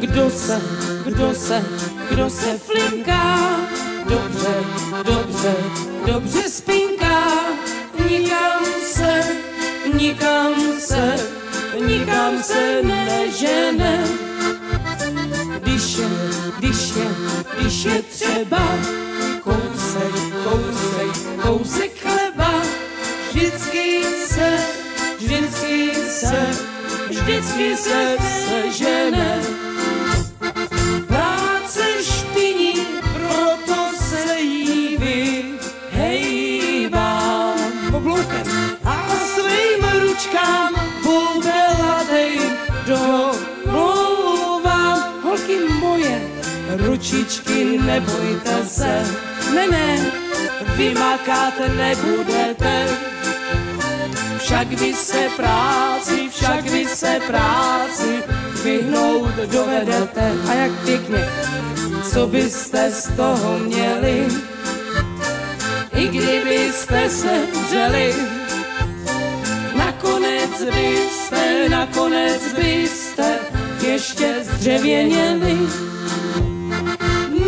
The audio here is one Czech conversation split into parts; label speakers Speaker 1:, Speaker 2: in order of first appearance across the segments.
Speaker 1: Kdo se, kdo se, kdo se flinká, dobře, dobře, dobře spinká, nikam se, nikam se, nikam se nežene. Když je, když je, když je třeba kousek, kousek, kousek chleba, vždycky se, vždycky se, vždycky se sežene. Práce špiní, proto se jí vyhejbám obloukem a svým ručkám bulbelatej domlouvám. Holky moje, ručičky, nebojte se, ne, ne, vymakat nebudete. Však vy se práci, však vy se práci vyhnout dovedete. A jak pěkně, co byste z toho měli, i kdybyste se dřeli, nakonec byste, nakonec byste ještě zdřevěněli.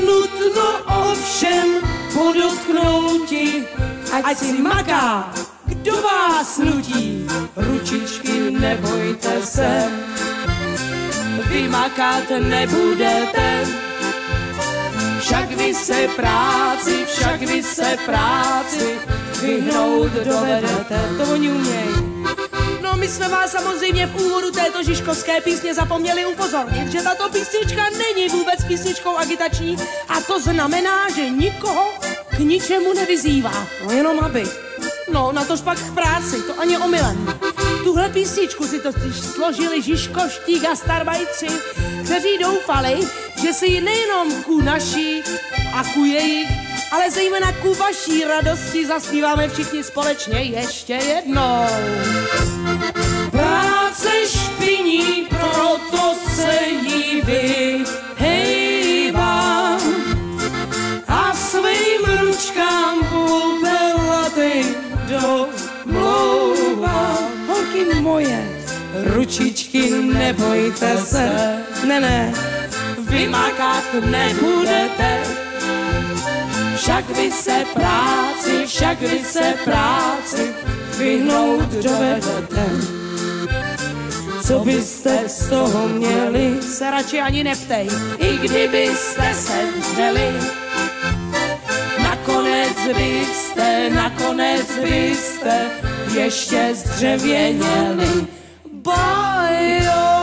Speaker 1: Nutno ovšem podotknouti, ať si maká, kdo vás nutí. Ručičky, nebojte se, vymakat nebudete. Však vy se práci, však vy se práci vyhnout dovedete. To oni umějí.
Speaker 2: No my jsme vás samozřejmě v úvodu této žižkovské písně zapomněli upozornit, že tato písnička není vůbec písničkou agitační a to znamená, že nikoho k ničemu nevyzývá.
Speaker 1: No jenom aby.
Speaker 2: No, na tož pak k práci, to ani omylem. Tuhle písničku si totiž složili Žižkoští gastarbajtři, kteří doufali, že si ji nejenom ku naší a ku jejich, ale zejména ku vaší radosti zaspíváme všichni společně ještě jednou.
Speaker 1: Ručičky, nebojte se, ne, ne, vymakat nebudete. Však vy se práci, však vy se práci vyhnout dovedete. Co byste z toho měli,
Speaker 2: Se radši ani neptej.
Speaker 1: i kdybyste se dřeli. Nakonec byste, nakonec byste ještě zdřevěněli. Bye. oh.